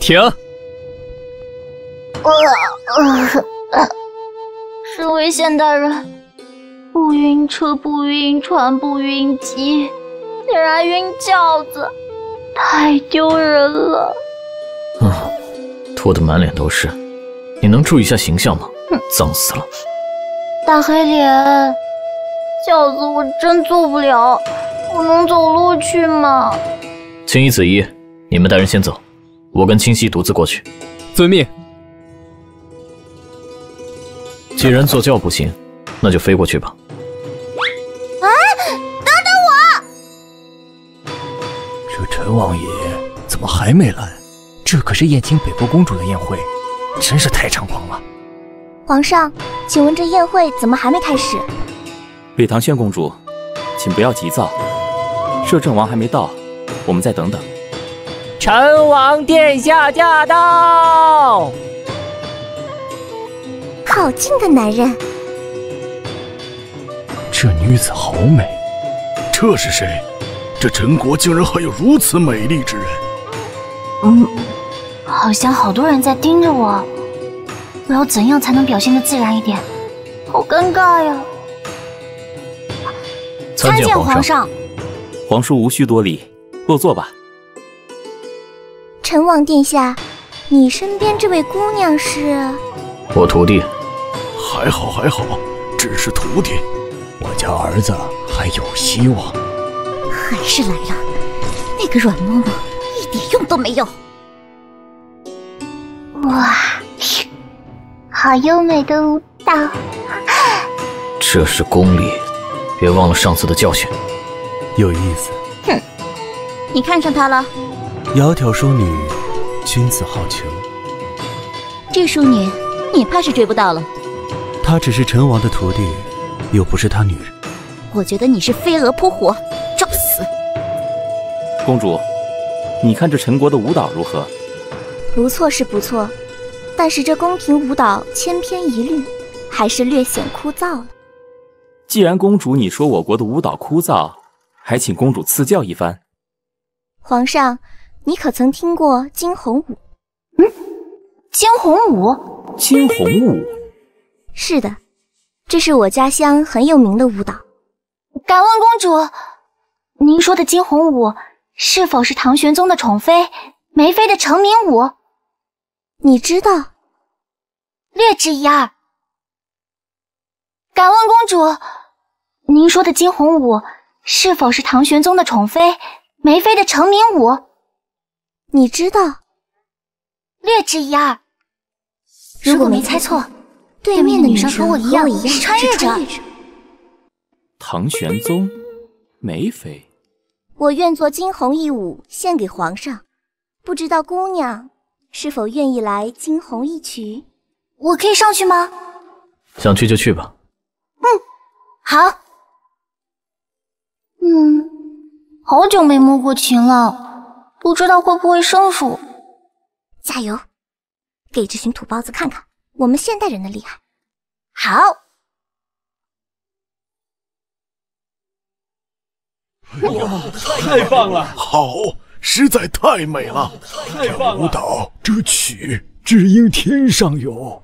停！呃呃，身为现代人，不晕车不晕船不晕机，竟然晕轿子，太丢人了。啊，吐得满脸都是，你能注意一下形象吗？脏死了！大黑脸，轿子我真坐不了，我能走路去吗？青衣紫衣，你们带人先走，我跟清溪独自过去。遵命。既然坐轿不行，那就飞过去吧。啊！等等我！这陈王爷怎么还没来？这可是宴请北国公主的宴会，真是太猖狂了。皇上，请问这宴会怎么还没开始？北唐轩公主，请不要急躁，摄政王还没到。我们再等等。陈王殿下驾到！好俊的男人！这女子好美。这是谁？这陈国竟然还有如此美丽之人？嗯，好像好多人在盯着我。我要怎样才能表现的自然一点？好尴尬呀！参见皇上。皇叔无需多礼。落座吧，陈王殿下，你身边这位姑娘是？我徒弟。还好还好，只是徒弟，我家儿子还有希望。还是来了，那个软嬷嬷一点用都没有。哇，好优美的舞蹈！这是功力，别忘了上次的教训。有意思。哼你看上他了？窈窕淑女，君子好逑。这淑女，你怕是追不到了。她只是陈王的徒弟，又不是他女人。我觉得你是飞蛾扑火，找死！公主，你看这陈国的舞蹈如何？不错是不错，但是这宫廷舞蹈千篇一律，还是略显枯燥了。既然公主你说我国的舞蹈枯燥，还请公主赐教一番。皇上，你可曾听过惊鸿舞？嗯，惊鸿舞，惊鸿舞，是的，这是我家乡很有名的舞蹈。敢问公主，您说的惊鸿舞是否是唐玄宗的宠妃梅妃的成名舞？你知道？略知一二。敢问公主，您说的惊鸿舞是否是唐玄宗的宠妃？梅妃的成名舞，你知道？略知一二。如果没猜错，对面的女生和我一样是穿越者。唐玄宗，梅妃。我愿做惊鸿一舞献给皇上，不知道姑娘是否愿意来惊鸿一曲？我可以上去吗？想去就去吧。嗯，好。嗯。好久没摸过琴了，不知道会不会生疏。加油，给这群土包子看看我们现代人的厉害。好，哇，太棒了！好，实在太美了。太棒了！这舞蹈，这曲，只应天上有。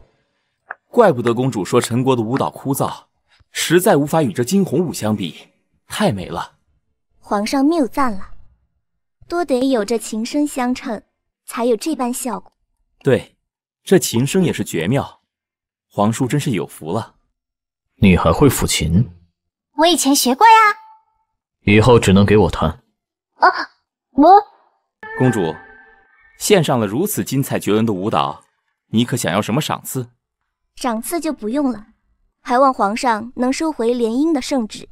怪不得公主说陈国的舞蹈枯燥，实在无法与这惊鸿舞相比，太美了。皇上谬赞了，多得有这琴声相衬，才有这般效果。对，这琴声也是绝妙，皇叔真是有福了。你还会抚琴？我以前学过呀。以后只能给我弹。啊，我。公主，献上了如此精彩绝伦的舞蹈，你可想要什么赏赐？赏赐就不用了，还望皇上能收回联姻的圣旨。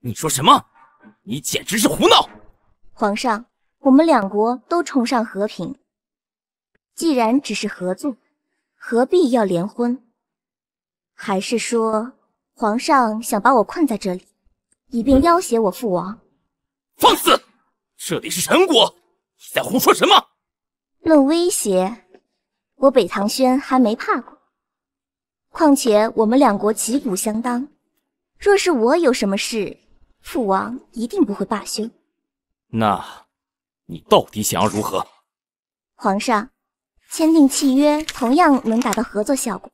你说什么？你简直是胡闹！皇上，我们两国都崇尚和平，既然只是合作，何必要联婚？还是说，皇上想把我困在这里，以便要挟我父王？放肆！这里是陈国，你在胡说什么？论威胁，我北唐轩还没怕过。况且我们两国旗鼓相当，若是我有什么事，父王一定不会罢休。那，你到底想要如何？皇上，签订契约同样能达到合作效果。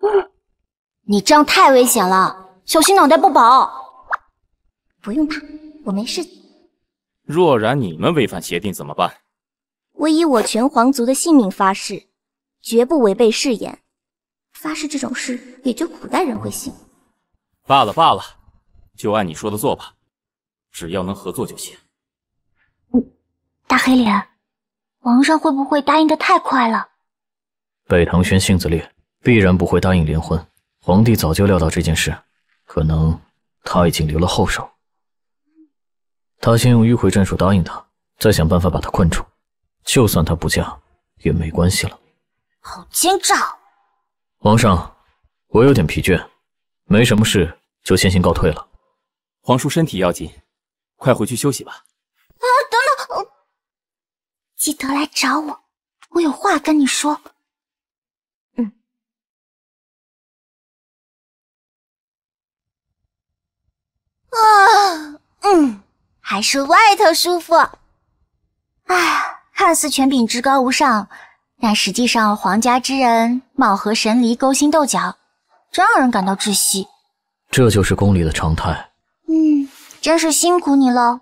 你这样太危险了，小心脑袋不保。不用怕，我没事。若然你们违反协定怎么办？我以我全皇族的性命发誓，绝不违背誓言。发誓这种事，也就古代人会信。罢了罢了，就按你说的做吧，只要能合作就行。大黑脸，皇上会不会答应的太快了？北唐轩性子烈，必然不会答应联婚。皇帝早就料到这件事，可能他已经留了后手。他先用迂回战术答应他，再想办法把他困住。就算他不嫁，也没关系了。好奸诈！皇上，我有点疲倦，没什么事，就先行告退了。皇叔身体要紧，快回去休息吧。啊，等等，记得来找我，我有话跟你说。嗯。啊，嗯，还是外头舒服。哎，看似权柄至高无上，但实际上皇家之人貌合神离、勾心斗角，真让人感到窒息。这就是宫里的常态。嗯，真是辛苦你了，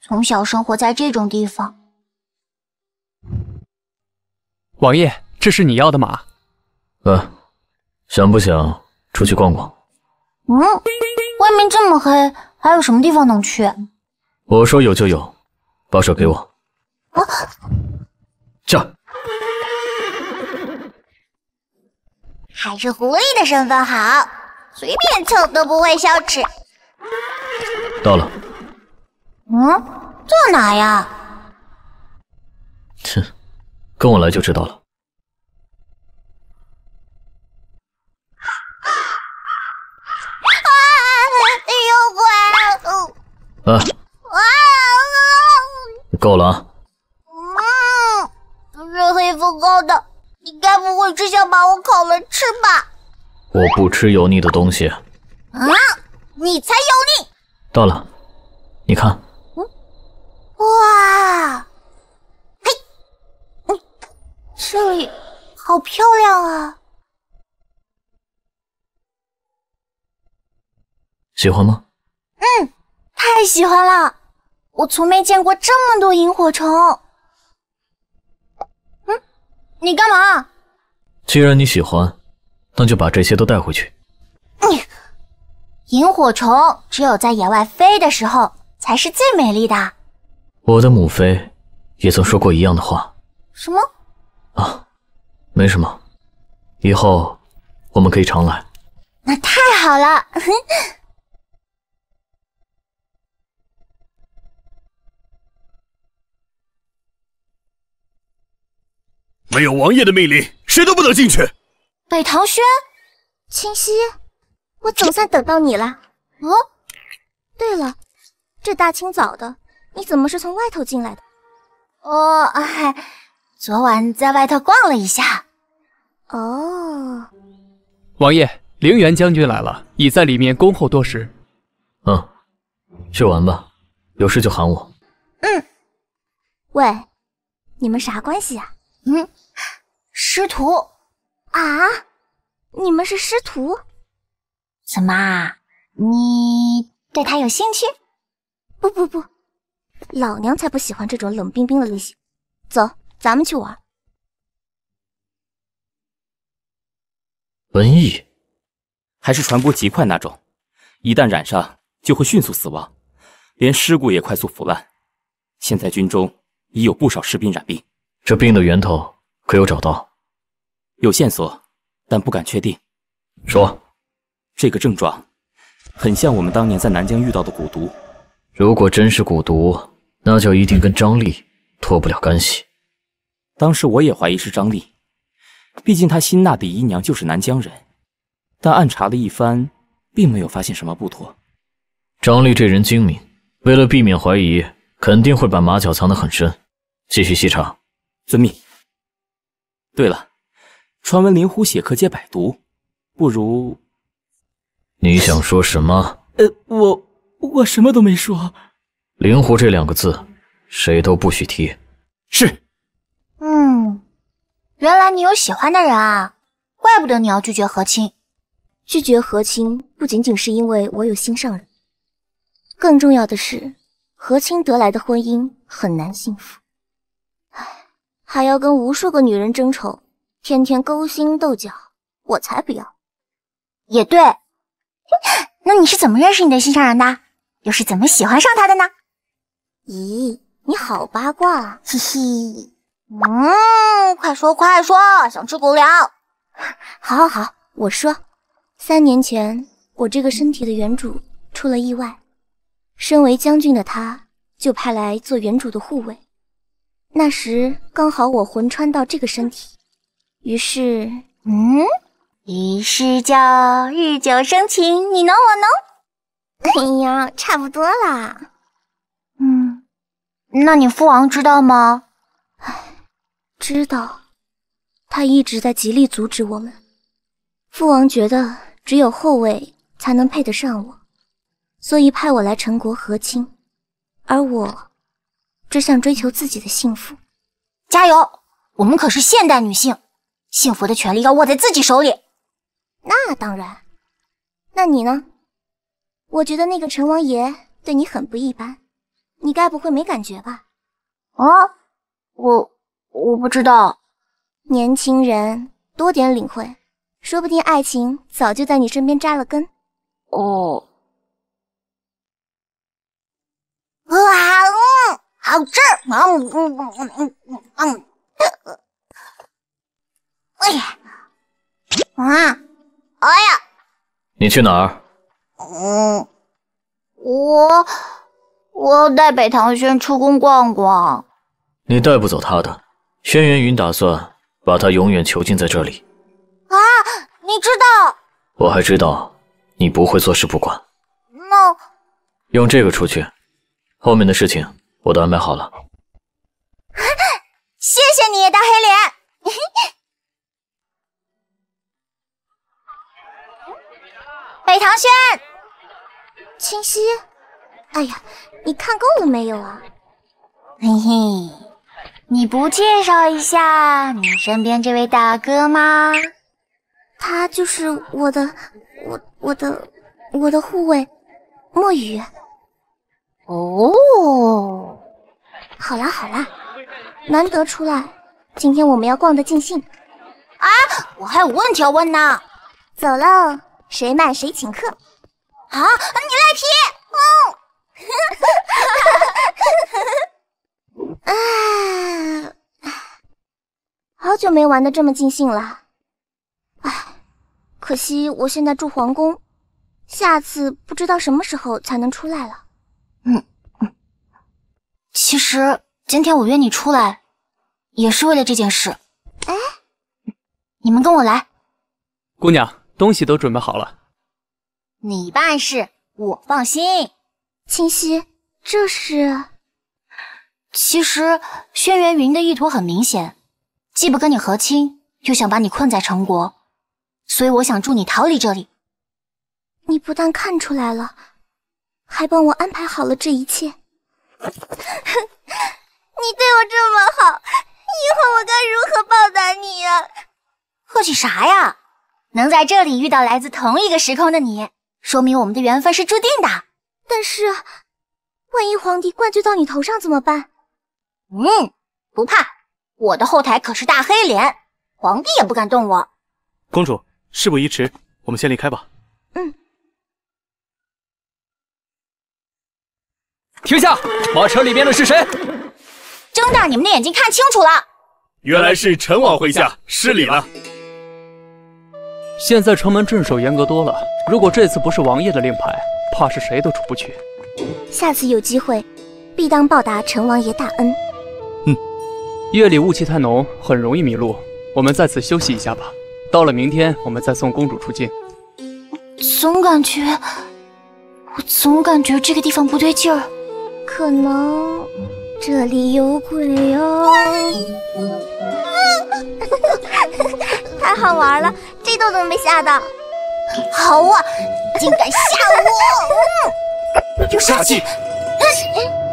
从小生活在这种地方。王爷，这是你要的马。呃，想不想出去逛逛？嗯，外面这么黑，还有什么地方能去？我说有就有，把手给我。啊！驾！还是狐狸的身份好，随便蹭都不会羞耻。到了。嗯，这哪呀？切，跟我来就知道了。啊！有鬼！啊！够了啊！嗯，这黑风高的，你该不会只想把我烤了吃吧？我不吃油腻的东西。啊！你才油腻！到了，你看。嗯，哇！嘿，嗯，这里好漂亮啊！喜欢吗？嗯，太喜欢了。我从没见过这么多萤火虫。嗯，你干嘛？既然你喜欢，那就把这些都带回去。你，萤火虫只有在野外飞的时候才是最美丽的。我的母妃也曾说过一样的话。什么？啊，没什么。以后我们可以常来。那太好了。没有王爷的命令，谁都不能进去。北唐轩，清溪，我总算等到你了。哦，对了，这大清早的，你怎么是从外头进来的？哦，哎，昨晚在外头逛了一下。哦，王爷，陵园将军来了，已在里面恭候多时。嗯，去玩吧，有事就喊我。嗯。喂，你们啥关系啊？嗯，师徒啊？你们是师徒？怎么，你对他有兴趣？不不不，老娘才不喜欢这种冷冰冰的类型。走，咱们去玩。瘟疫，还是传播极快那种，一旦染上就会迅速死亡，连尸骨也快速腐烂。现在军中已有不少士兵染病。这病的源头可有找到？有线索，但不敢确定。说，这个症状很像我们当年在南疆遇到的蛊毒。如果真是蛊毒，那就一定跟张丽脱不了干系。当时我也怀疑是张丽，毕竟她新纳的姨娘就是南疆人。但暗查了一番，并没有发现什么不妥。张丽这人精明，为了避免怀疑，肯定会把马脚藏得很深。继续细查。遵命。对了，传闻灵狐血可解百毒，不如……你想说什么？呃，我我什么都没说。灵狐这两个字，谁都不许提。是。嗯，原来你有喜欢的人啊，怪不得你要拒绝和亲。拒绝和亲不仅仅是因为我有心上人，更重要的是，和亲得来的婚姻很难幸福。唉，还要跟无数个女人争宠，天天勾心斗角，我才不要。也对，那你是怎么认识你的心上人的？又是怎么喜欢上他的呢？咦，你好八卦，嘻嘻。嗯，快说快说，想吃狗粮。好，好，好，我说。三年前，我这个身体的原主出了意外，身为将军的他就派来做原主的护卫。那时刚好我魂穿到这个身体，于是，嗯，于是就日久生情，你侬我侬。哎呀，差不多啦。嗯，那你父王知道吗？唉，知道，他一直在极力阻止我们。父王觉得。只有后位才能配得上我，所以派我来陈国和亲，而我只想追求自己的幸福。加油！我们可是现代女性，幸福的权利要握在自己手里。那当然。那你呢？我觉得那个陈王爷对你很不一般，你该不会没感觉吧？啊，我我不知道。年轻人多点领会。说不定爱情早就在你身边扎了根。哦，哇，嗯，好吃，嗯嗯嗯嗯嗯嗯，哎呀，啊，哎呀，你去哪儿？嗯，我我要带北唐轩出宫逛逛。你带不走他的，轩辕云打算把他永远囚禁在这里。啊！你知道？我还知道，你不会坐视不管。那用这个出去，后面的事情我都安排好了。谢谢你，大黑脸。北唐轩，清溪，哎呀，你看够了没有啊？嘿嘿，你不介绍一下你身边这位大哥吗？他就是我的，我我的我的护卫，墨雨。哦，好啦好啦，难得出来，今天我们要逛得尽兴。啊，我还有问题要问呢。走喽，谁慢谁请客。啊，你赖皮。哦。啊，好久没玩的这么尽兴了。唉可惜我现在住皇宫，下次不知道什么时候才能出来了。嗯嗯，其实今天我约你出来，也是为了这件事。哎，你们跟我来。姑娘，东西都准备好了。你办事，我放心。清溪，这是……其实轩辕云的意图很明显，既不跟你和亲，又想把你困在城国。所以我想助你逃离这里。你不但看出来了，还帮我安排好了这一切。你对我这么好，以后我该如何报答你呀？客气啥呀？能在这里遇到来自同一个时空的你，说明我们的缘分是注定的。但是，万一皇帝灌醉到你头上怎么办？嗯，不怕，我的后台可是大黑脸，皇帝也不敢动我。公主。事不宜迟，我们先离开吧。嗯。停下！马车里面的是谁？睁大你们的眼睛看清楚了！原来是陈王麾下，失礼了。现在城门镇守严格多了，如果这次不是王爷的令牌，怕是谁都出不去。下次有机会，必当报答陈王爷大恩。嗯。夜里雾气太浓，很容易迷路，我们在此休息一下吧。到了明天，我们再送公主出境。总感觉，我总感觉这个地方不对劲儿，可能这里有鬼哦！太好玩了，这都能被吓到。好啊，竟敢吓我！有杀气！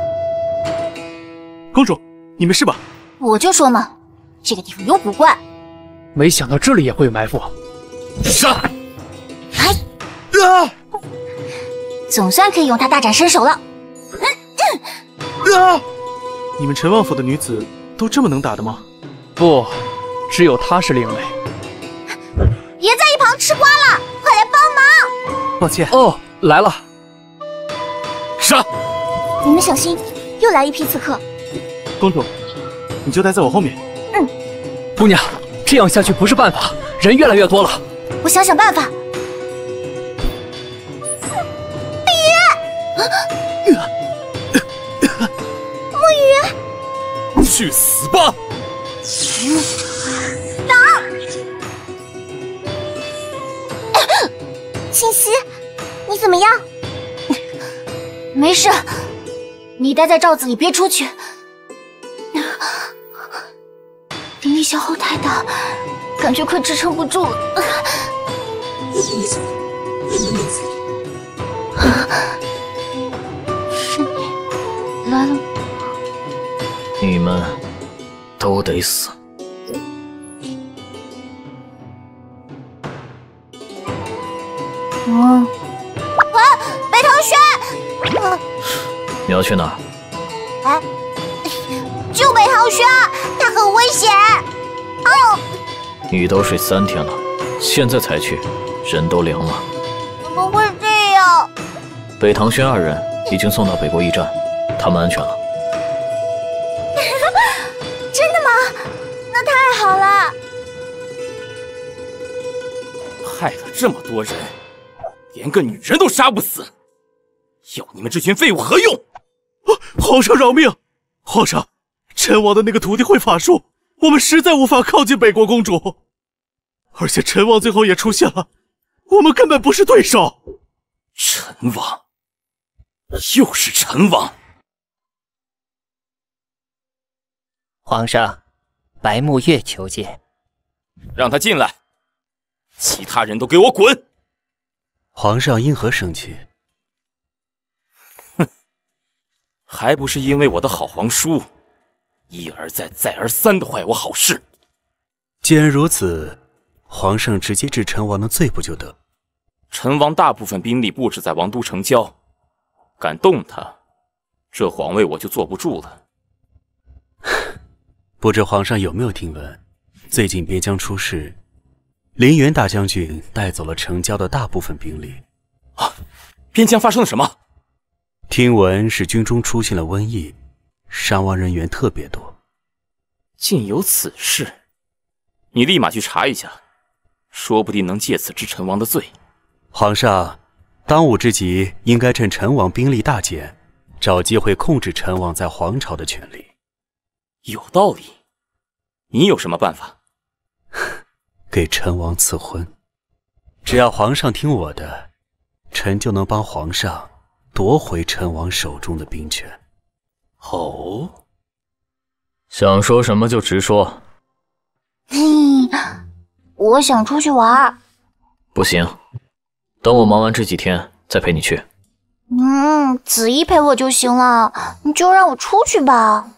公主，你没事吧？我就说嘛，这个地方有古怪。没想到这里也会有埋伏。杀！哎，啊！总算可以用它大展身手了。啊！你们陈王府的女子都这么能打的吗？不，只有她是另类。抱歉。哦，来了。杀！你们小心，又来一批刺客。公主，你就待在我后面。嗯。姑娘，这样下去不是办法，人越来越多了。我想想办法。碧鱼，木鱼，去死吧！挡！信息，你怎么样？没事，你待在罩子里，别出去。灵力消耗太大，感觉快支撑不住了。是你来了，你们都得死。要去哪儿？哎，救北唐轩，他很危险。哦，你都睡三天了，现在才去，人都凉了。怎么会这样？北唐轩二人已经送到北国驿站，他们安全了。真的吗？那太好了！害了这么多人，连个女人都杀不死，要你们这群废物何用？皇上饶命！皇上，陈王的那个徒弟会法术，我们实在无法靠近北国公主。而且陈王最后也出现了，我们根本不是对手。陈王，又是陈王！皇上，白沐月求见。让他进来。其他人都给我滚！皇上因何生气？哼，还不是因为我的好皇叔，一而再、再而三的坏我好事。既然如此，皇上直接治陈王的罪不就得？陈王大部分兵力布置在王都城郊，敢动他，这皇位我就坐不住了。不知皇上有没有听闻，最近边疆出事？林元大将军带走了城郊的大部分兵力。啊，边疆发生了什么？听闻是军中出现了瘟疫，伤亡人员特别多。竟有此事，你立马去查一下，说不定能借此治陈王的罪。皇上，当务之急应该趁陈王兵力大减，找机会控制陈王在皇朝的权力。有道理，你有什么办法？给陈王赐婚，只要皇上听我的，臣就能帮皇上夺回陈王手中的兵权。哦，想说什么就直说。嗯，我想出去玩。不行，等我忙完这几天再陪你去。嗯，子怡陪我就行了，你就让我出去吧。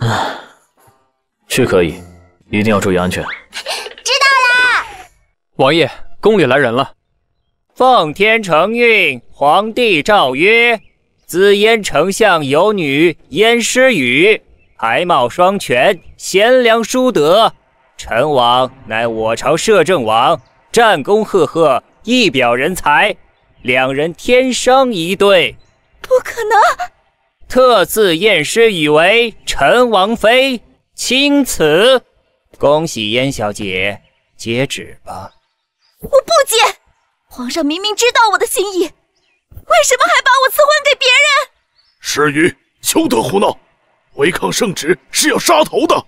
唉，去可以，一定要注意安全。知道啦王爷，宫里来人了。奉天承运，皇帝诏曰：紫燕丞相有女燕诗雨，才貌双全，贤良淑德。陈王乃我朝摄政王，战功赫赫，一表人才，两人天生一对。不可能！特赐燕诗雨为陈王妃，钦此。恭喜燕小姐，接旨吧。我不接！皇上明明知道我的心意，为什么还把我赐婚给别人？诗雨，休得胡闹！违抗圣旨是要杀头的。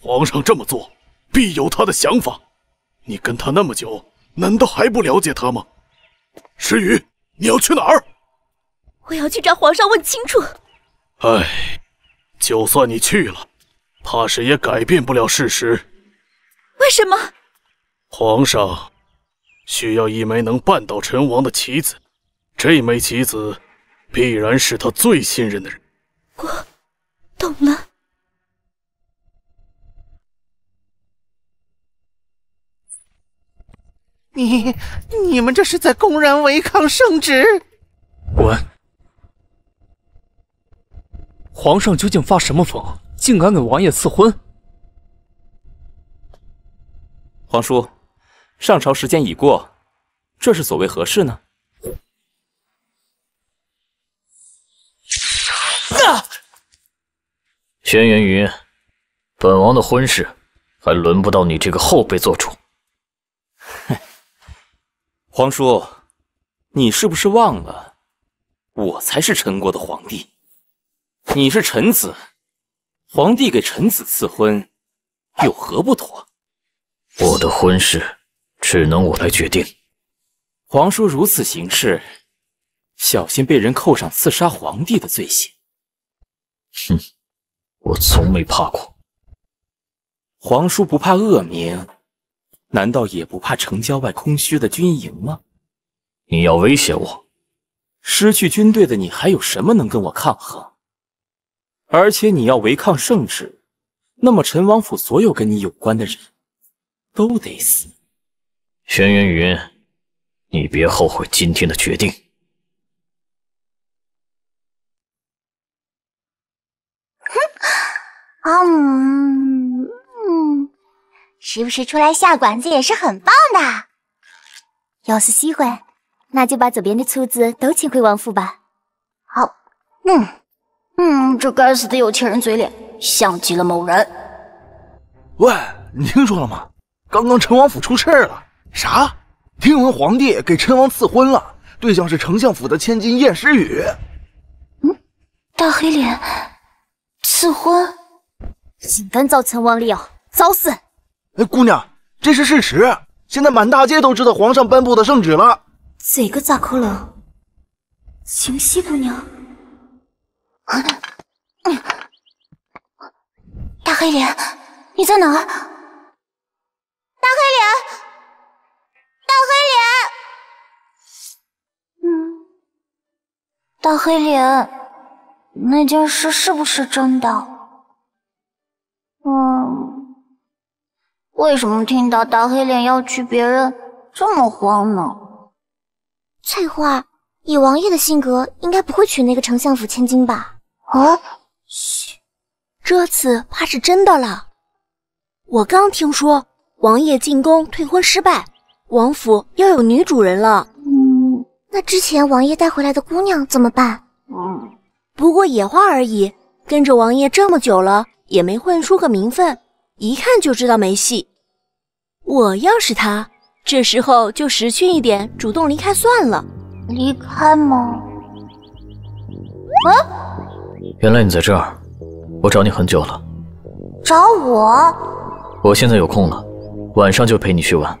皇上这么做，必有他的想法。你跟他那么久，难道还不了解他吗？诗雨，你要去哪儿？我要去找皇上问清楚。唉，就算你去了，怕是也改变不了事实。为什么？皇上。需要一枚能绊倒陈王的棋子，这枚棋子必然是他最信任的人。我懂了。你你们这是在公然违抗圣旨。滚。皇上究竟发什么疯，竟敢给王爷赐婚？皇叔。上朝时间已过，这是所谓何事呢？轩辕云，本王的婚事还轮不到你这个后辈做主。哼，皇叔，你是不是忘了，我才是陈国的皇帝，你是臣子，皇帝给臣子赐婚，有何不妥？我的婚事只能我来决定。皇叔如此行事，小心被人扣上刺杀皇帝的罪行。哼，我从没怕过。皇叔不怕恶名。难道也不怕城郊外空虚的军营吗？你要威胁我？失去军队的你还有什么能跟我抗衡？而且你要违抗圣旨，那么陈王府所有跟你有关的人都得死。轩辕云，你别后悔今天的决定。哼，嗯嗯。时不时出来下馆子也是很棒的？要是喜欢，那就把左边的醋子都请回王府吧。好，嗯嗯，这该死的有钱人嘴脸，像极了某人。喂，你听说了吗？刚刚陈王府出事了。啥？听闻皇帝给陈王赐婚了，对象是丞相府的千金燕诗雨。嗯，大黑脸赐婚，竟敢造陈王料，找死！哎，姑娘，这是事实。现在满大街都知道皇上颁布的圣旨了。这个咋可能？清溪姑娘，大黑脸，你在哪儿？大黑脸，大黑脸，嗯，大黑脸，那件事是不是真的？嗯。为什么听到大黑脸要娶别人这么慌呢？翠花，以王爷的性格，应该不会娶那个丞相府千金吧？啊！嘘，这次怕是真的了。我刚听说王爷进宫退婚失败，王府要有女主人了。嗯，那之前王爷带回来的姑娘怎么办？嗯，不过野花而已，跟着王爷这么久了，也没混出个名分。一看就知道没戏。我要是他，这时候就识趣一点，主动离开算了。离开吗？啊！原来你在这儿，我找你很久了。找我？我现在有空了，晚上就陪你去玩，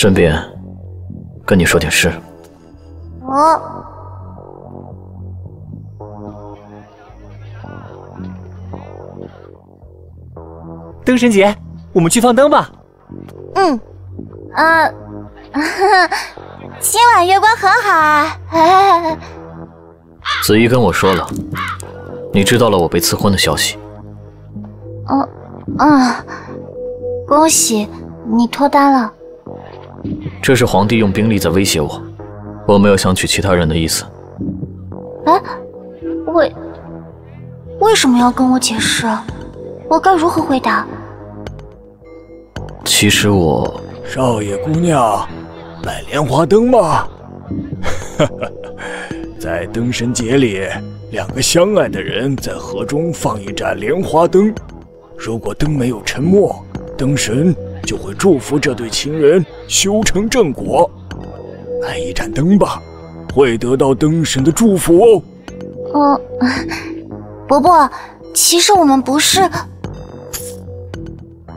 顺便跟你说点事。啊。灯神节，我们去放灯吧。嗯，啊，今晚月光很好啊。子怡跟我说了，你知道了我被赐婚的消息。哦，嗯，恭喜你脱单了。这是皇帝用兵力在威胁我，我没有想娶其他人的意思。哎，为为什么要跟我解释？我该如何回答？其实我，少爷姑娘，买莲花灯吗？哈哈，在灯神节里，两个相爱的人在河中放一盏莲花灯，如果灯没有沉没，灯神就会祝福这对情人修成正果。来一盏灯吧，会得到灯神的祝福哦。哦，伯伯，其实我们不是。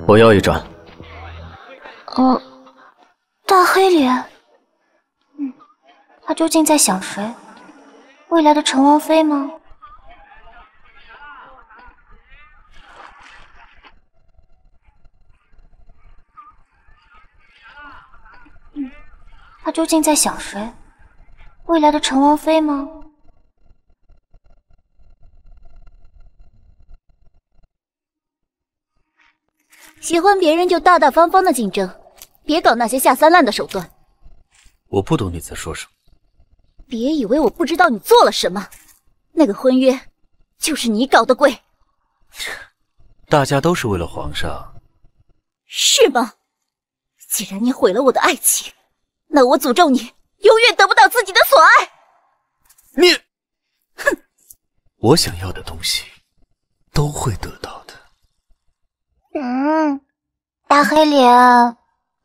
我要一盏。哦，大黑脸，嗯，他究竟在想谁？未来的陈王妃吗？他究竟在想谁？未来的陈王妃吗？喜欢别人就大大方方的竞争。别搞那些下三滥的手段。我不懂你在说什么。别以为我不知道你做了什么，那个婚约就是你搞的鬼。大家都是为了皇上，是吗？既然你毁了我的爱情，那我诅咒你永远得不到自己的所爱。你，哼！我想要的东西都会得到的。嗯，大黑脸，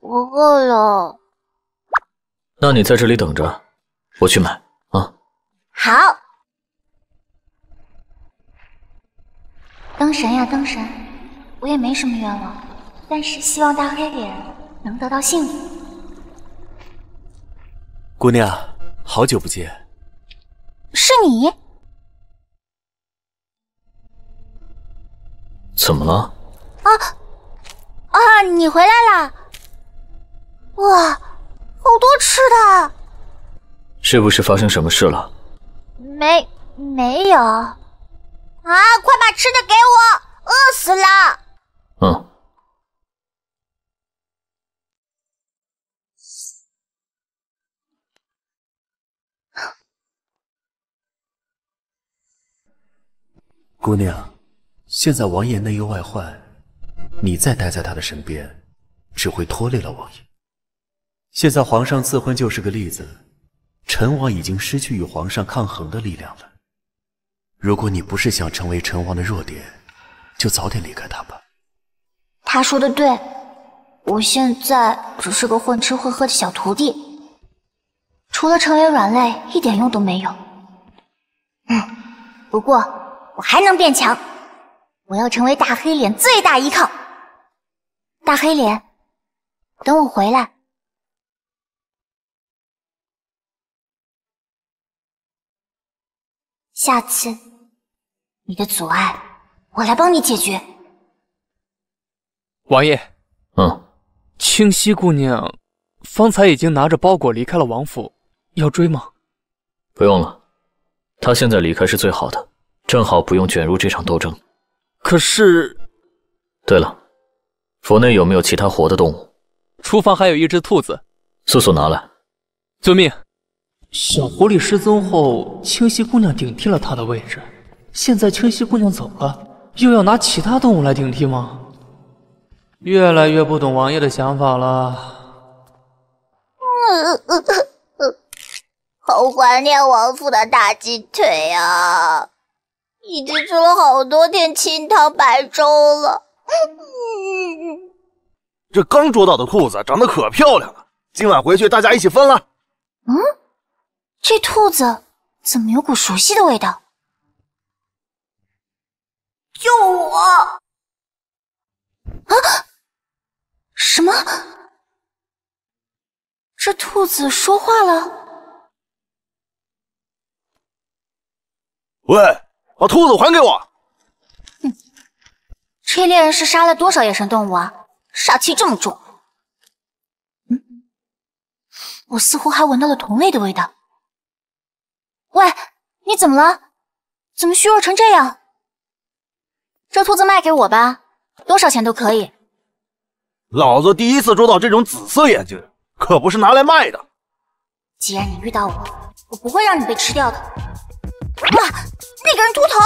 我饿了。那你在这里等着，我去买啊。好。灯神呀，灯神，我也没什么愿望，但是希望大黑脸能得到幸福。姑娘，好久不见。是你？怎么了？啊啊！你回来了！哇，好多吃的！是不是发生什么事了？没，没有。啊！快把吃的给我，饿死了！嗯。姑娘，现在王爷内忧外患，你再待在他的身边，只会拖累了王爷。现在皇上赐婚就是个例子，陈王已经失去与皇上抗衡的力量了。如果你不是想成为陈王的弱点，就早点离开他吧。他说的对，我现在只是个混吃混喝的小徒弟，除了成为软肋，一点用都没有。嗯，不过。我还能变强，我要成为大黑脸最大依靠。大黑脸，等我回来。下次你的阻碍，我来帮你解决。王爷，嗯，清溪姑娘方才已经拿着包裹离开了王府，要追吗？不用了，她现在离开是最好的。正好不用卷入这场斗争。可是，对了，府内有没有其他活的动物？厨房还有一只兔子，速速拿来。遵命。小狐狸失踪后，清溪姑娘顶替了她的位置。现在清溪姑娘走了，又要拿其他动物来顶替吗？越来越不懂王爷的想法了。好怀念王府的大鸡腿啊！已经吃了好多天清汤白粥了。这刚捉到的兔子长得可漂亮了，今晚回去大家一起分了。嗯，这兔子怎么有股熟悉的味道？救我！啊？什么？这兔子说话了？喂！把兔子还给我！哼，这猎人是杀了多少野生动物啊？杀气这么重。嗯，我似乎还闻到了同类的味道。喂，你怎么了？怎么虚弱成这样？这兔子卖给我吧，多少钱都可以。老子第一次捉到这种紫色眼睛，可不是拿来卖的。既然你遇到我，我不会让你被吃掉的。哇！那个人秃头，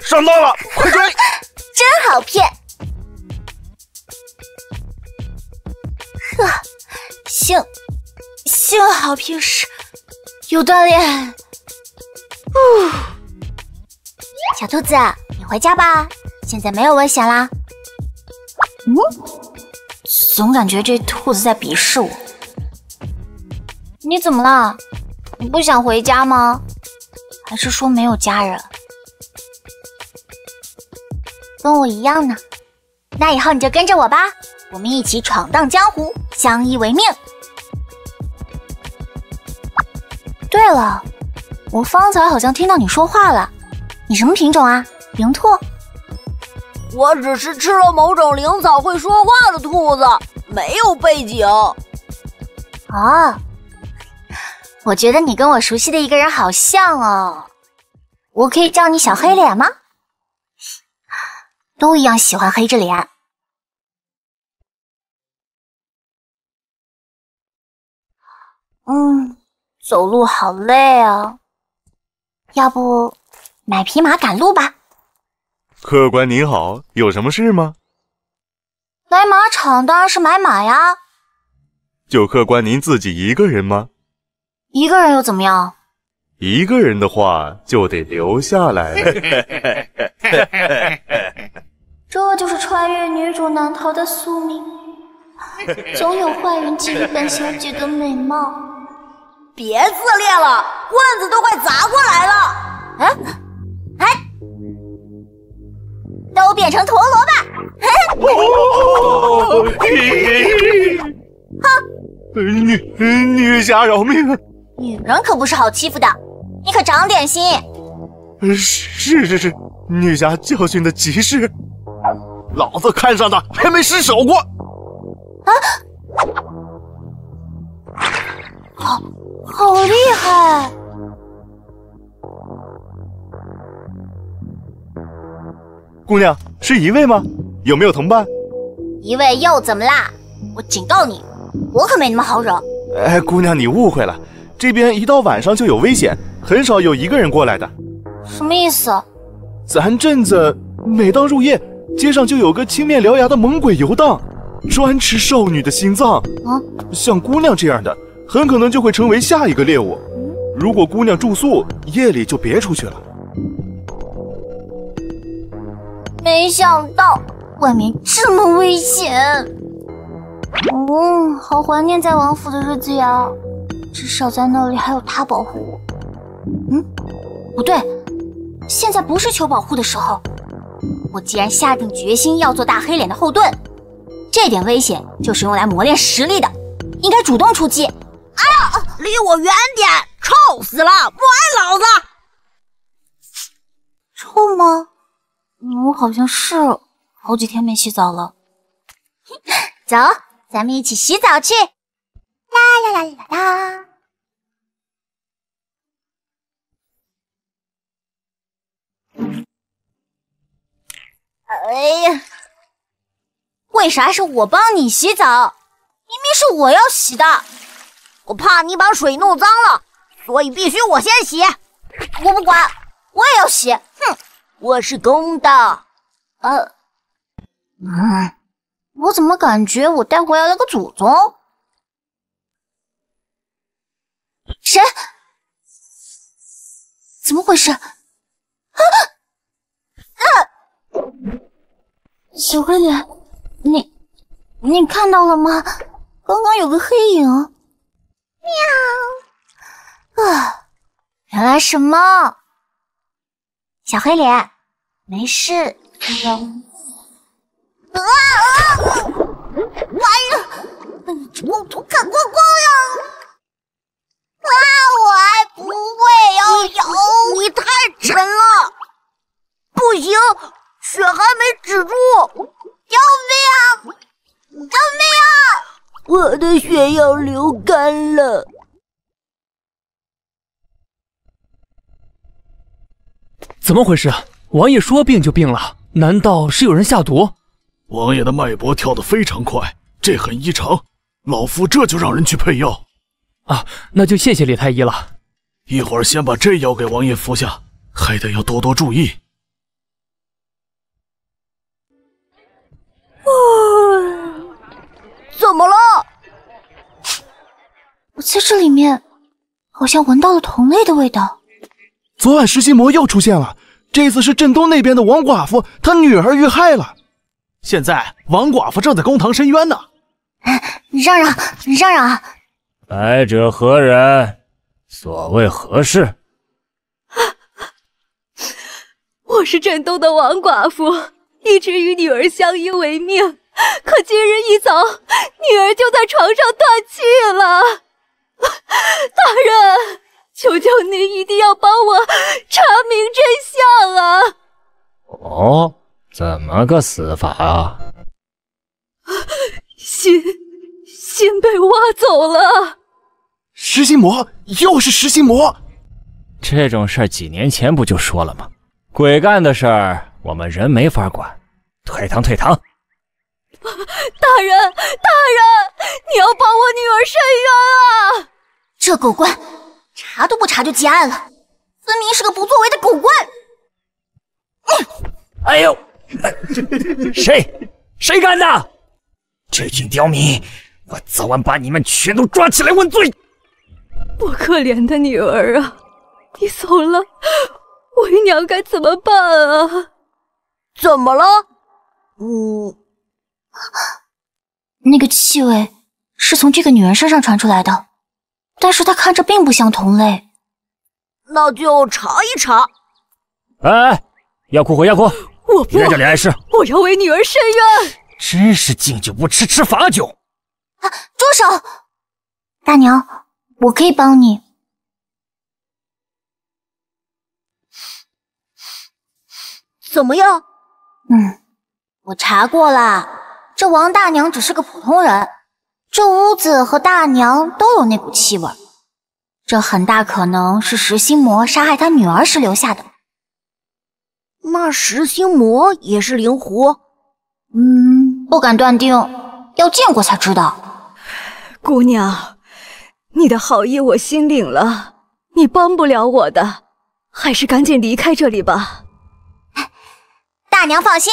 上当了，快追！真好骗。呵，幸幸好平时有锻炼。呜，小兔子，你回家吧，现在没有危险啦。嗯，总感觉这兔子在鄙视我。你怎么了？你不想回家吗？还是说没有家人？跟我一样呢。那以后你就跟着我吧，我们一起闯荡江湖，相依为命。对了，我方才好像听到你说话了。你什么品种啊？灵兔？我只是吃了某种灵草会说话的兔子，没有背景。哦。我觉得你跟我熟悉的一个人好像哦，我可以叫你小黑脸吗？都一样喜欢黑着脸。嗯，走路好累啊，要不买匹马赶路吧？客官您好，有什么事吗？来马场当然是买马呀。就客官您自己一个人吗？一个人又怎么样？一个人的话就得留下来。这就是穿越女主难逃的宿命，总有坏人觊觎本小姐的美貌。别自恋了，棍子都快砸过来了！啊，哎，都变成陀螺吧！哼，女女侠饶命！女人可不是好欺负的，你可长点心。是是是，女侠教训的极是。老子看上的还没失手过。啊！好，好厉害！姑娘是一位吗？有没有同伴？一位又怎么啦？我警告你，我可没那么好惹。哎，姑娘你误会了，这边一到晚上就有危险，很少有一个人过来的。什么意思？咱镇子每当入夜，街上就有个青面獠牙的猛鬼游荡，专吃少女的心脏。啊，像姑娘这样的，很可能就会成为下一个猎物。如果姑娘住宿，夜里就别出去了。没想到外面这么危险。嗯，好怀念在王府的日子呀，至少在那里还有他保护我。嗯，不对，现在不是求保护的时候。我既然下定决心要做大黑脸的后盾，这点危险就是用来磨练实力的，应该主动出击。哎呀，离我远点！臭死了，不爱老子！臭吗？我好像是好几天没洗澡了。走，咱们一起洗澡去。啦啦啦啦啦！哎呀，为啥是我帮你洗澡？明明是我要洗的。我怕你把水弄脏了，所以必须我先洗。我不管，我也要洗。哼，我是公的。呃，嗯，我怎么感觉我带回来了个祖宗？谁？怎么回事？啊！啊！小黑脸，你你看到了吗？刚刚有个黑影。喵！啊，原来是猫。小黑脸，没事。啊啊！哎呀，光图看光光呀！啊，我还不会游泳，你太沉了，不行。血还没止住！救命！救命啊！我的血要流干了！怎么回事？王爷说病就病了，难道是有人下毒？王爷的脉搏跳得非常快，这很异常。老夫这就让人去配药。啊，那就谢谢李太医了。一会儿先把这药给王爷服下，还得要多多注意。怎么了？我在这里面好像闻到了同类的味道。昨晚食心魔又出现了，这次是镇东那边的王寡妇，她女儿遇害了。现在王寡妇正在公堂申冤呢。你让让，你让让啊！来者何人？所谓何事？我是镇东的王寡妇，一直与女儿相依为命。可今日一早，女儿就在床上断气了。大人，求求您一定要帮我查明真相啊！哦，怎么个死法啊？心心被挖走了。食心魔，又是食心魔！这种事儿几年前不就说了吗？鬼干的事儿，我们人没法管。退堂，退堂。大人，大人，你要帮我女儿伸冤啊！这狗官查都不查就结案了，分明是个不作为的狗官。哎呦，谁谁干的？这群刁民，我早晚把你们全都抓起来问罪！我可怜的女儿啊，你走了，为娘该怎么办啊？怎么了？嗯，那个气味是从这个女人身上传出来的，但是她看着并不像同类。那就查一查。哎，要哭回要哭，我不别在这里碍事。我要为女儿伸冤。真是敬酒不吃吃罚酒。啊，住手！大娘，我可以帮你。怎么样？嗯，我查过了，这王大娘只是个普通人，这屋子和大娘都有那股气味，这很大可能是食心魔杀害他女儿时留下的。那食心魔也是灵狐？嗯，不敢断定，要见过才知道。姑娘，你的好意我心领了，你帮不了我的，还是赶紧离开这里吧。大娘放心，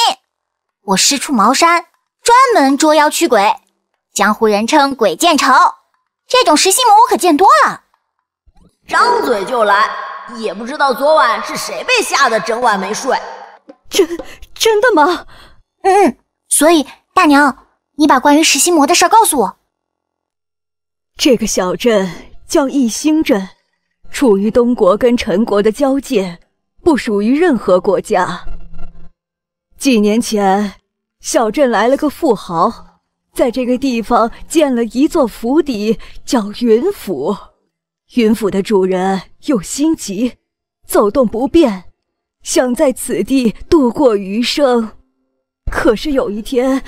我师出茅山，专门捉妖驱鬼，江湖人称鬼见愁。这种食心魔我可见多了，张嘴就来，也不知道昨晚是谁被吓得整晚没睡。真真的吗？嗯。所以，大娘，你把关于食心魔的事告诉我。这个小镇叫异星镇，处于东国跟陈国的交界，不属于任何国家。几年前，小镇来了个富豪，在这个地方建了一座府邸，叫云府。云府的主人有心急，走动不便，想在此地度过余生。可是有一天，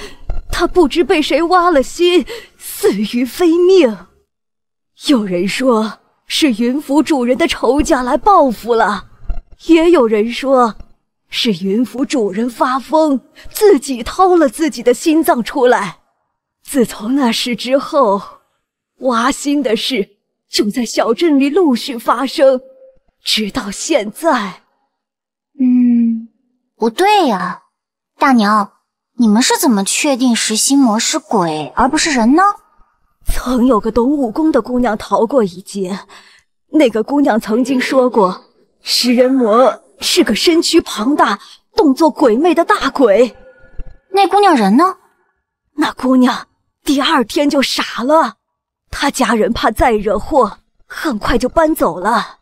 他不知被谁挖了心，死于非命。有人说是云府主人的仇家来报复了，也有人说是云府主人发疯，自己掏了自己的心脏出来。自从那事之后，挖心的事就在小镇里陆续发生，直到现在。嗯，不对呀。大娘，你们是怎么确定食心魔是鬼而不是人呢？曾有个懂武功的姑娘逃过一劫，那个姑娘曾经说过，食人魔是个身躯庞大、动作鬼魅的大鬼。那姑娘人呢？那姑娘第二天就傻了，她家人怕再惹祸，很快就搬走了。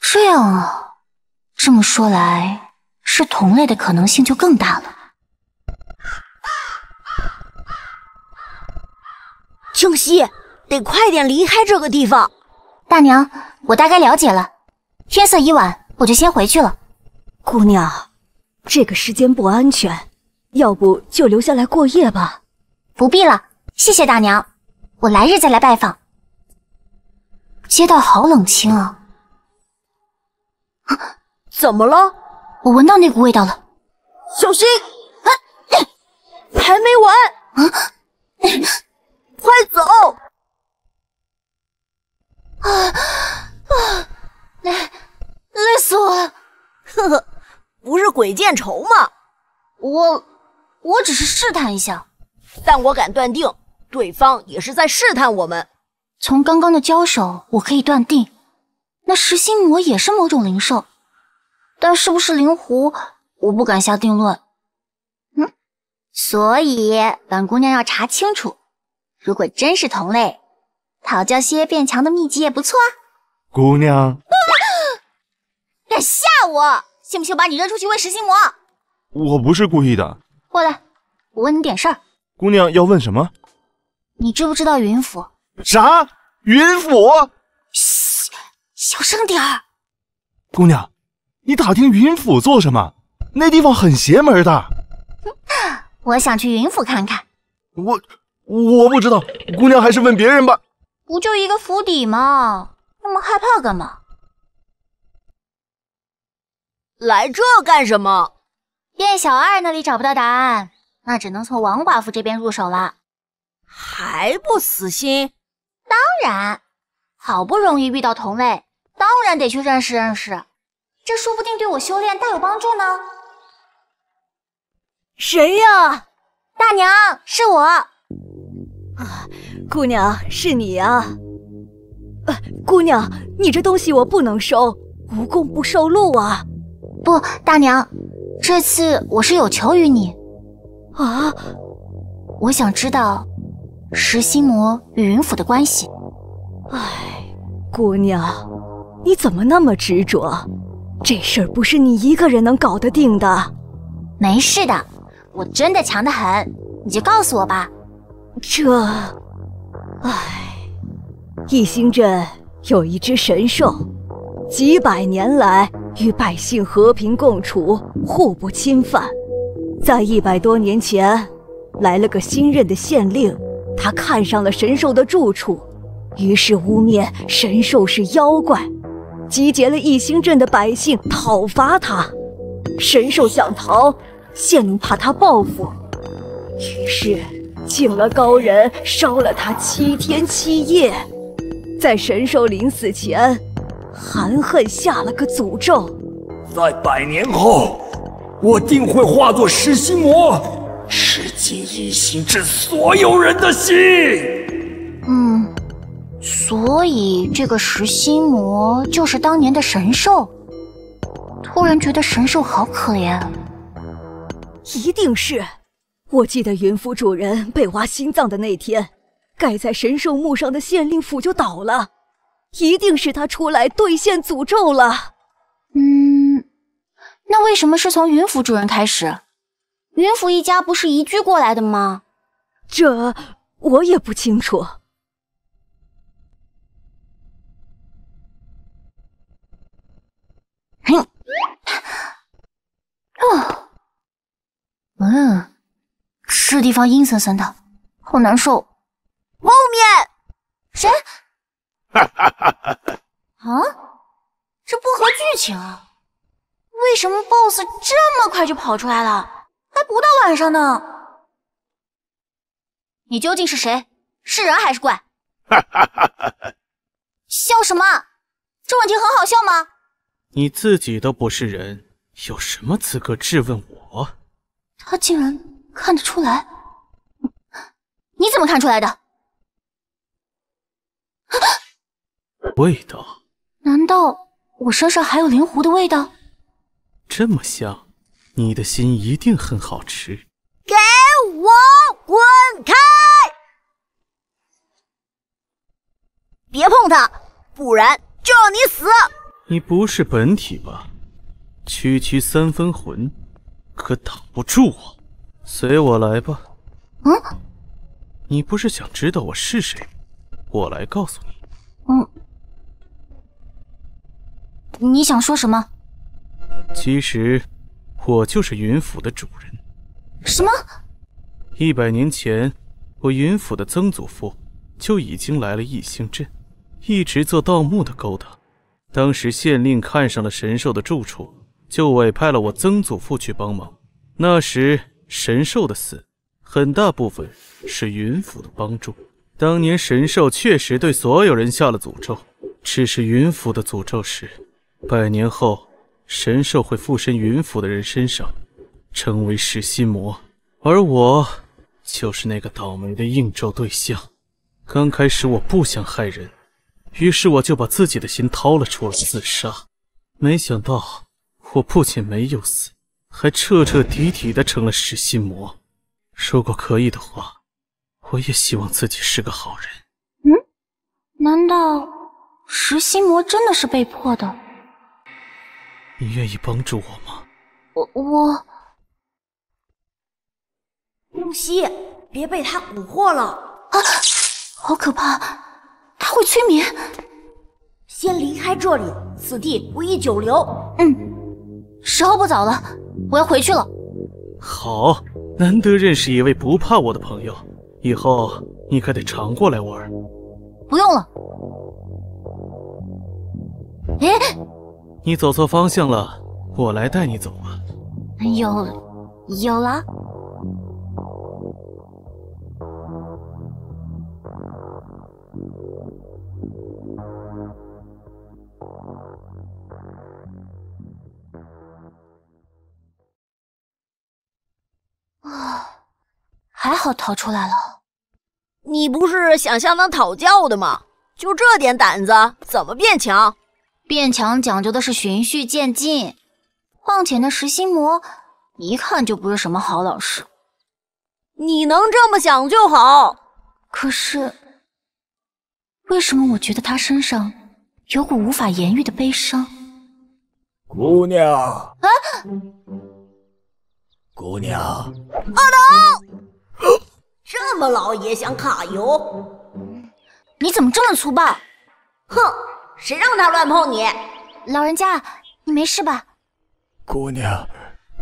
这样啊，这么说来，是同类的可能性就更大了。清溪，得快点离开这个地方。大娘，我大概了解了。天色已晚，我就先回去了。姑娘，这个时间不安全，要不就留下来过夜吧。不必了，谢谢大娘，我来日再来拜访。街道好冷清啊！怎么了？我闻到那股味道了。小心！还没完！啊！快走！啊啊，累累死我了！呵呵，不是鬼见愁吗？我我只是试探一下，但我敢断定，对方也是在试探我们。从刚刚的交手，我可以断定，那食心魔也是某种灵兽，但是不是灵狐，我不敢下定论。嗯，所以本姑娘要查清楚。如果真是同类，讨教些变强的秘籍也不错啊。姑娘，敢吓我，信不信我把你扔出去喂食心魔？我不是故意的。过来，我问你点事儿。姑娘要问什么？你知不知道云府？啥？云府？嘘，小声点儿。姑娘，你打听云府做什么？那地方很邪门的。我想去云府看看。我。我不知道，姑娘还是问别人吧。不就一个府邸吗？那么害怕干嘛？来这干什么？店小二那里找不到答案，那只能从王寡妇这边入手了。还不死心？当然，好不容易遇到同类，当然得去认识认识，这说不定对我修炼大有帮助呢。谁呀？大娘，是我。啊，姑娘，是你呀。呃，姑娘，你这东西我不能收，无功不受禄啊。不，大娘，这次我是有求于你。啊，我想知道石心魔与云府的关系。唉，姑娘，你怎么那么执着？这事儿不是你一个人能搞得定的。没事的，我真的强得很，你就告诉我吧。这，唉，异星镇有一只神兽，几百年来与百姓和平共处，互不侵犯。在一百多年前，来了个新任的县令，他看上了神兽的住处。于是污蔑神兽是妖怪，集结了异星镇的百姓讨伐他。神兽想逃，县令怕他报复，于是请了高人烧了他七天七夜。在神兽临死前，含恨下了个诅咒：在百年后，我定会化作食心魔，吃尽一心镇所有人的心。嗯。所以，这个食心魔就是当年的神兽。突然觉得神兽好可怜。一定是，我记得云府主人被挖心脏的那天，盖在神兽墓上的县令府就倒了。一定是他出来兑现诅咒了。嗯，那为什么是从云府主人开始？云府一家不是移居过来的吗？这我也不清楚。哼，哦，嗯，这地方阴森森的，好难受。后面谁？哈哈哈哈啊，这不合剧情啊！为什么 BOSS 这么快就跑出来了？还不到晚上呢。你究竟是谁？是人还是怪？哈哈哈哈哈！笑什么？这问题很好笑吗？你自己都不是人，有什么资格质问我？他竟然看得出来，你怎么看出来的？味道？难道我身上还有灵狐的味道？这么香，你的心一定很好吃。给我滚开！别碰它，不然就让你死！你不是本体吧？区区三分魂，可挡不住我。随我来吧。嗯？你不是想知道我是谁？我来告诉你。嗯。你想说什么？其实，我就是云府的主人。什么？一百年前，我云府的曾祖父就已经来了异星镇，一直做盗墓的勾当。当时县令看上了神兽的住处，就委派了我曾祖父去帮忙。那时神兽的死，很大部分是云府的帮助。当年神兽确实对所有人下了诅咒，只是云府的诅咒是，百年后神兽会附身云府的人身上，成为食心魔，而我就是那个倒霉的应咒对象。刚开始我不想害人。于是我就把自己的心掏了出来自杀，没想到我不仅没有死，还彻彻底底的成了食心魔。如果可以的话，我也希望自己是个好人。嗯？难道食心魔真的是被迫的？你愿意帮助我吗？我我……木西，别被他蛊惑了啊！好可怕！他会催眠，先离开这里，此地不宜久留。嗯，时候不早了，我要回去了。好，难得认识一位不怕我的朋友，以后你可得常过来玩。不用了。哎，你走错方向了，我来带你走吧。有，有了。还好逃出来了。你不是想向他讨教的吗？就这点胆子，怎么变强？变强讲究的是循序渐进。况且那食心魔一看就不是什么好老师。你能这么想就好。可是，为什么我觉得他身上有股无法言喻的悲伤？姑娘，啊！姑娘，阿龙，这么老也想卡油？你怎么这么粗暴？哼，谁让他乱碰你？老人家，你没事吧？姑娘，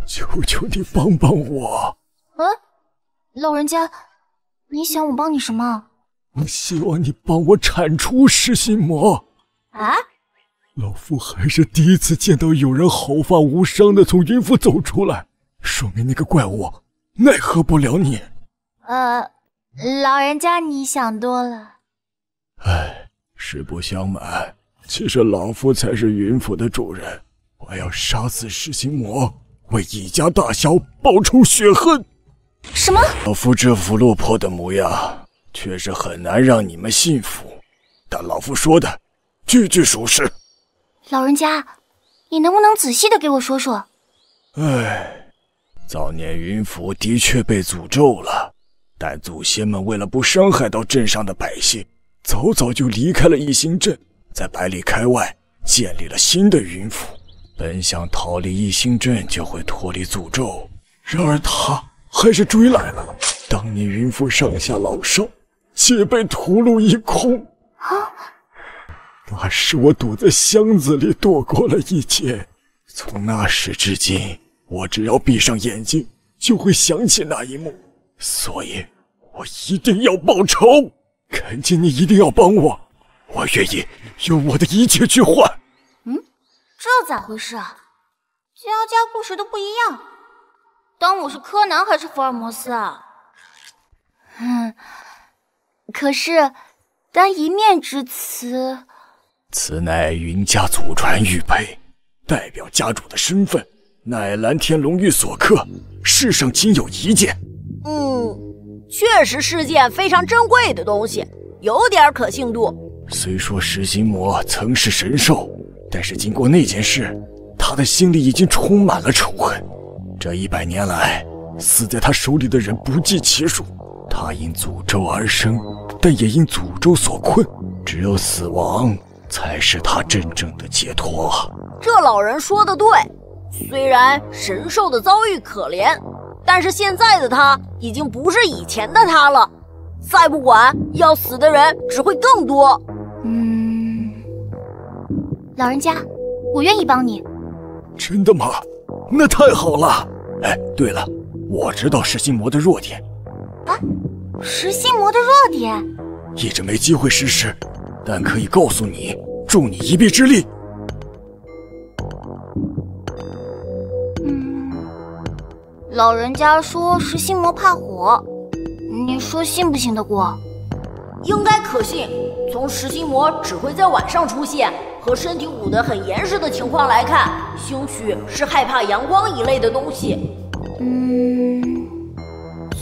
求求你帮帮我。嗯，老人家，你想我帮你什么？我希望你帮我铲除噬心魔。啊？老夫还是第一次见到有人毫发无伤的从云府走出来，说明那个怪物奈何不了你。呃，老人家，你想多了。哎，实不相瞒，其实老夫才是云府的主人，我要杀死噬心魔，为一家大小报仇雪恨。什么？老夫这副落魄的模样，确实很难让你们信服，但老夫说的句句属实。老人家，你能不能仔细的给我说说？哎，早年云府的确被诅咒了，但祖先们为了不伤害到镇上的百姓，早早就离开了一星镇，在百里开外建立了新的云府。本想逃离一星镇就会脱离诅咒，然而他还是追来了。当年云府上下老少皆被屠戮一空。啊！那时我躲在箱子里躲过了一劫，从那时至今，我只要闭上眼睛就会想起那一幕，所以，我一定要报仇。恳请你一定要帮我，我愿意用我的一切去换。嗯，这咋回事啊？家家故事都不一样，当我是柯南还是福尔摩斯啊？嗯，可是，单一面之词。此乃云家祖传玉佩，代表家主的身份，乃蓝天龙玉所刻，世上仅有一件。嗯，确实是件非常珍贵的东西，有点可信度。虽说食心魔曾是神兽，但是经过那件事，他的心里已经充满了仇恨。这一百年来，死在他手里的人不计其数。他因诅咒而生，但也因诅咒所困。只有死亡。才是他真正的解脱。这老人说的对，虽然神兽的遭遇可怜，但是现在的他已经不是以前的他了。再不管，要死的人只会更多。嗯，老人家，我愿意帮你。真的吗？那太好了。哎，对了，我知道食心魔的弱点。啊，食心魔的弱点？一直没机会实施。但可以告诉你，助你一臂之力。老人家说食心魔怕火，你说信不信得过？应该可信。从食心魔只会在晚上出现和身体捂得很严实的情况来看，兴许是害怕阳光一类的东西。嗯，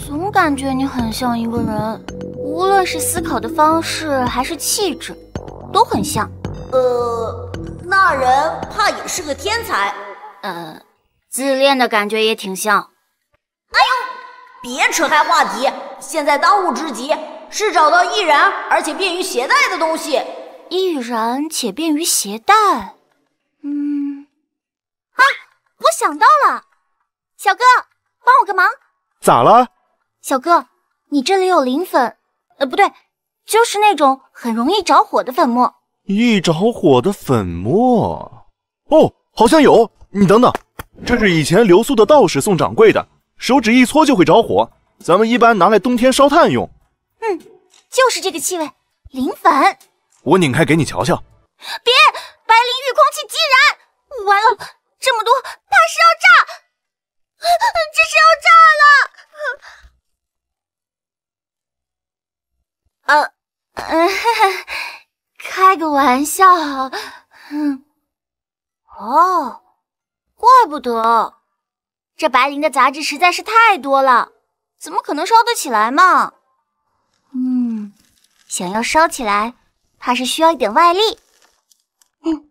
总感觉你很像一个人。无论是思考的方式还是气质，都很像。呃，那人怕也是个天才。呃，自恋的感觉也挺像。哎呦，别扯开话题。现在当务之急是找到易燃而且便于携带的东西。易燃且便于携带。嗯，啊，我想到了，小哥，帮我个忙。咋了？小哥，你这里有磷粉。呃，不对，就是那种很容易着火的粉末。易着火的粉末？哦，好像有。你等等，这是以前留宿的道士送掌柜的，手指一搓就会着火。咱们一般拿来冬天烧炭用。嗯，就是这个气味，磷粉。我拧开给你瞧瞧。别，白磷遇空气即燃！完了，这么多，怕是要炸！这是要炸了！呃，开个玩笑。嗯，哦，怪不得这白灵的杂质实在是太多了，怎么可能烧得起来嘛？嗯，想要烧起来，怕是需要一点外力。嗯，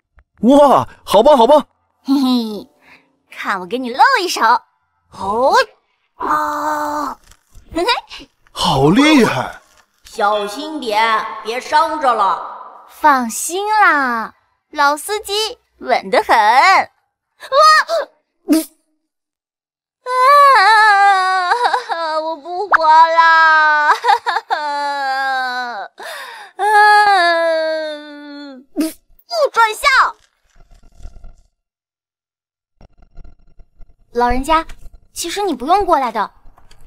哇，好棒好棒！嘿嘿，看我给你露一手！哦，啊，嘿嘿，好厉害！小心点，别伤着了。放心啦，老司机稳得很。哇！啊！我不活啦！啊！不准笑！老人家，其实你不用过来的，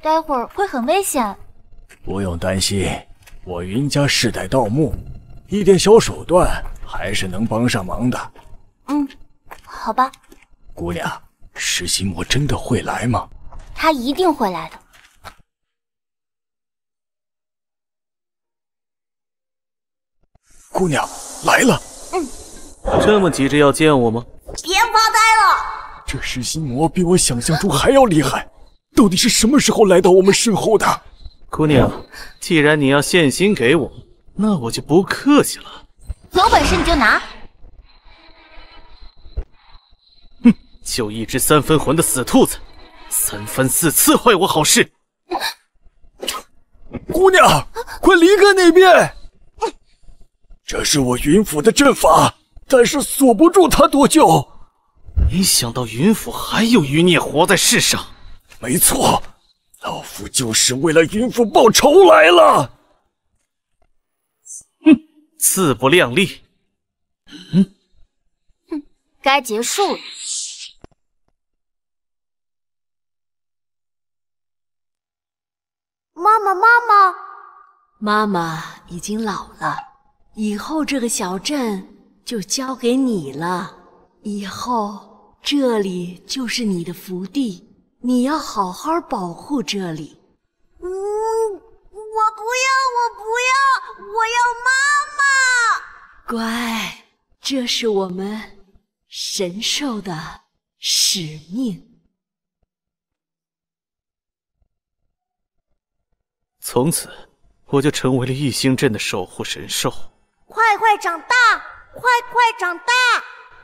待会儿会很危险。不用担心，我云家世代盗墓，一点小手段还是能帮上忙的。嗯，好吧。姑娘，石心魔真的会来吗？他一定会来的。姑娘来了。嗯。这么急着要见我吗？别发呆了。这石心魔比我想象中还要厉害，到底是什么时候来到我们身后的？姑娘，既然你要献心给我，那我就不客气了。有本事你就拿。就一只三分魂的死兔子。三番四次坏我好事，姑娘，快离开那边！这是我云府的阵法，但是锁不住他多久。没想到云府还有余孽活在世上。没错，老夫就是为了云府报仇来了。哼，自不量力。嗯，哼，该结束了。妈妈，妈妈，妈妈已经老了，以后这个小镇就交给你了。以后这里就是你的福地，你要好好保护这里。嗯，我不要，我不要，我要妈妈。乖，这是我们神兽的使命。从此，我就成为了异星镇的守护神兽。快快长大，快快长大！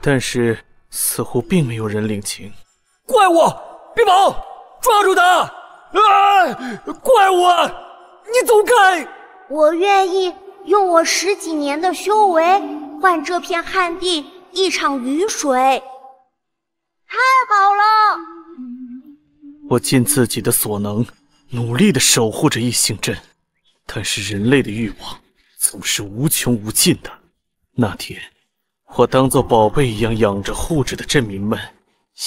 但是似乎并没有人领情。怪物，别跑，抓住他！啊！怪物，你走开！我愿意用我十几年的修为换这片旱地一场雨水。太好了！我尽自己的所能。努力的守护着异星镇，但是人类的欲望总是无穷无尽的。那天，我当做宝贝一样养着护着的镇民们，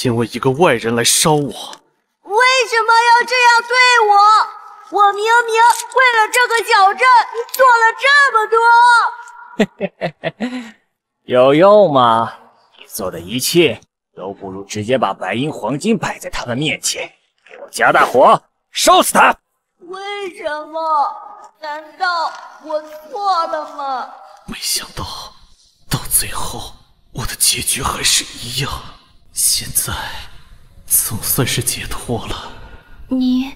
因为一个外人来烧我。为什么要这样对我？我明明为了这个小镇做了这么多。有用吗？你做的一切都不如直接把白银黄金摆在他们面前，给我加大火！烧死他！为什么？难道我错了吗？没想到，到最后，我的结局还是一样。现在，总算是解脱了。你，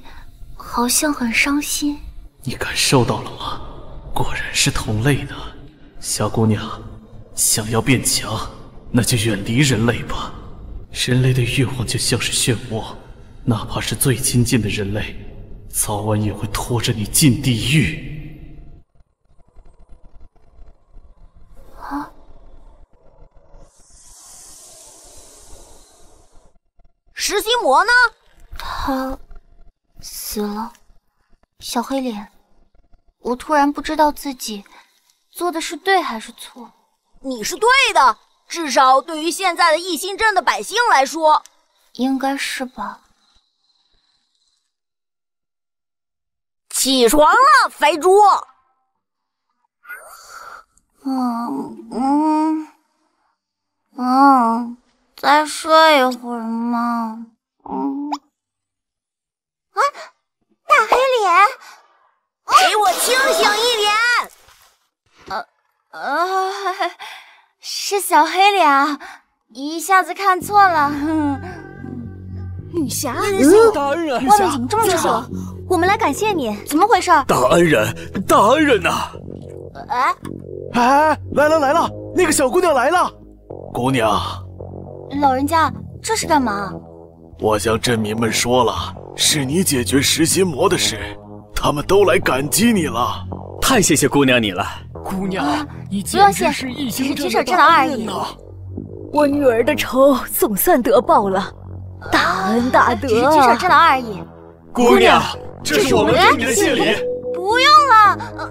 好像很伤心。你感受到了吗？果然是同类呢。小姑娘，想要变强，那就远离人类吧。人类的欲望就像是漩涡。哪怕是最亲近的人类，早晚也会拖着你进地狱。啊！石心魔呢？他死了。小黑脸，我突然不知道自己做的是对还是错。你是对的，至少对于现在的异星镇的百姓来说，应该是吧。起床了，肥猪。嗯嗯嗯，再睡一会儿嘛。嗯。啊，大黑脸，给我清醒一点。呃呃，是小黑脸啊，一下子看错了。女侠，大人，外面怎么这么吵？我们来感谢你。怎么回事？大恩人，大恩人呐！哎哎，来了来了，那个小姑娘来了。姑娘，老人家，这是干嘛？我向镇民们说了，是你解决食心魔的事，他们都来感激你了。太谢谢姑娘你了，姑娘，你不用谢，是只是举手之劳而已。我女儿的仇总算得报了，大恩大德。只是举手之劳而已。姑娘，这是我们给你的谢礼。不用了，呃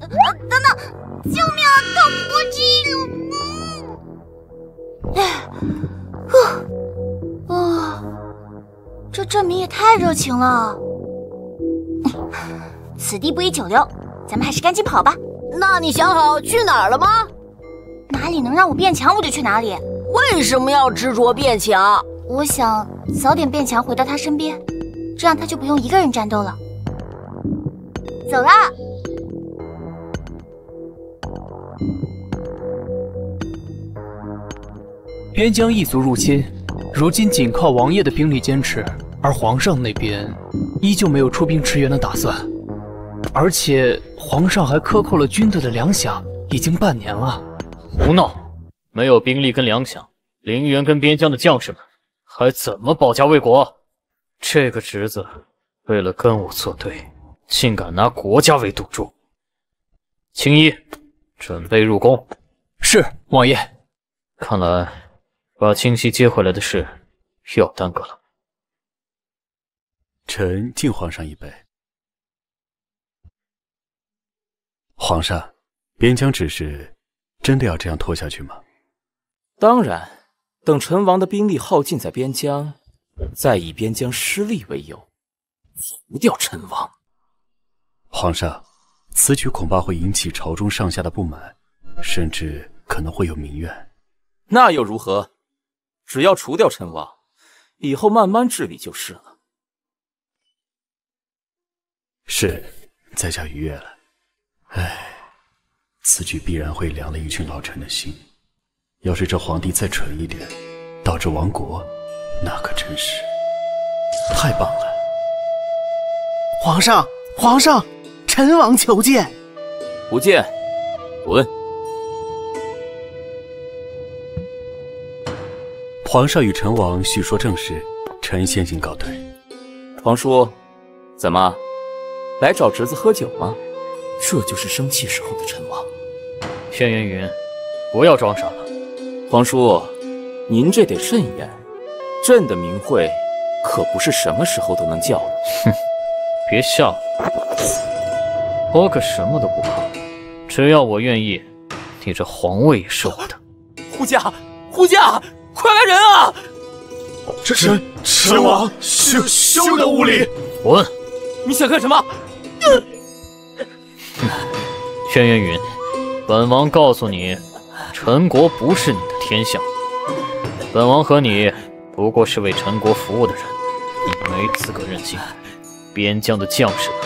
呃，等等，救命啊！透不过气了。哎，呼，啊，这镇民也太热情了。此地不宜久留，咱们还是赶紧跑吧。那你想好去哪儿了吗？哪里能让我变强，我就去哪里。为什么要执着变强？我想早点变强，回到他身边，这样他就不用一个人战斗了。走啦！边疆异族入侵，如今仅靠王爷的兵力坚持，而皇上那边依旧没有出兵驰援的打算。而且皇上还克扣了军队的粮饷，已经半年了。胡闹！没有兵力跟粮饷，陵园跟边疆的将士们还怎么保家卫国？这个侄子为了跟我作对，竟敢拿国家为赌注。青衣，准备入宫。是王爷。看来把清溪接回来的事又要耽搁了。臣敬皇上一杯。皇上，边疆之事真的要这样拖下去吗？当然，等陈王的兵力耗尽在边疆，再以边疆失利为由，除掉陈王。皇上，此举恐怕会引起朝中上下的不满，甚至可能会有民怨。那又如何？只要除掉陈王，以后慢慢治理就是了。是，在下逾越了。唉，此举必然会凉了一群老臣的心。要是这皇帝再蠢一点，导致亡国，那可真是太棒了！皇上，皇上，臣王求见。不见，滚！皇上与陈王叙说正事，臣先行告退。皇叔，怎么来找侄子喝酒吗？这就是生气时候的陈王。轩辕云，不要装傻了。皇叔，您这得慎言，朕的名讳可不是什么时候都能叫的。哼，别笑，我可什么都不怕，只要我愿意，你这皇位也是我的。护驾，护驾，快来人啊！臣陈王休休得无礼！滚！你想干什么？轩辕云，本王告诉你，陈国不是你的天下。本王和你不过是为陈国服务的人，你没资格任性。边疆的将士们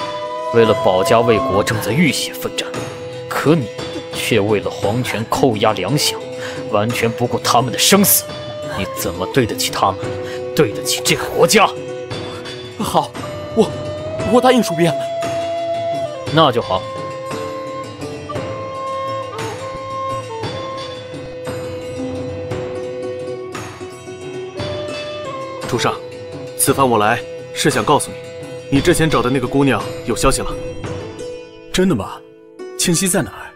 为了保家卫国，正在浴血奋战，可你却为了皇权扣押粮饷，完全不顾他们的生死。你怎么对得起他们？对得起这个国家？好，我我答应出兵。那就好。上，此番我来是想告诉你，你之前找的那个姑娘有消息了。真的吗？清溪在哪儿？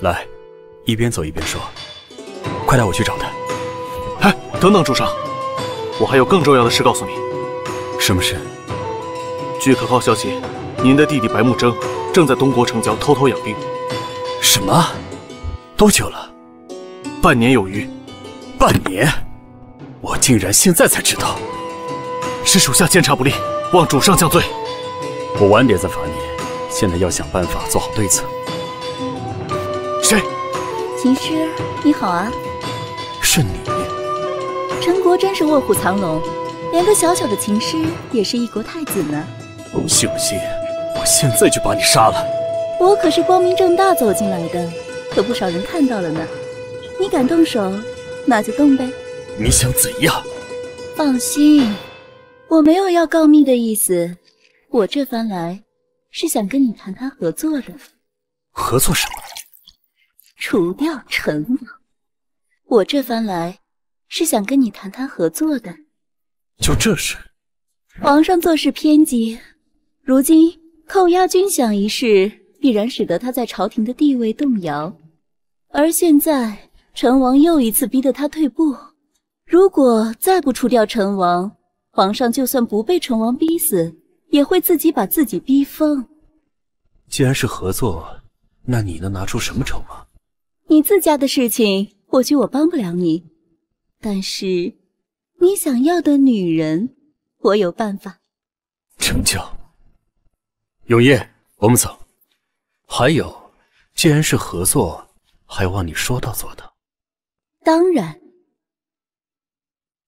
来，一边走一边说。快带我去找她。哎，等等，主上，我还有更重要的事告诉你。什么事？据可靠消息，您的弟弟白木征正在东国城郊偷偷养病。什么？多久了？半年有余。半年？我竟然现在才知道，是属下监察不力，望主上降罪。我晚点再罚你，现在要想办法做好对策。谁？秦师，你好啊。是你。陈国真是卧虎藏龙，连个小小的秦师也是一国太子呢。信不信我现在就把你杀了？我可是光明正大走进来的，可不少人看到了呢。你敢动手，那就动呗。你想怎样？放心，我没有要告密的意思，我这番来是想跟你谈谈合作的。合作什么？除掉陈王。我这番来是想跟你谈谈合作的。就这事？皇上做事偏激，如今扣押军饷一事，必然使得他在朝廷的地位动摇。而现在陈王又一次逼得他退步，如果再不除掉成王，皇上就算不被成王逼死，也会自己把自己逼疯。既然是合作，那你能拿出什么筹码？你自家的事情，或许我帮不了你，但是你想要的女人，我有办法。成交。永夜，我们走。还有，既然是合作，还望你说到做到。当然。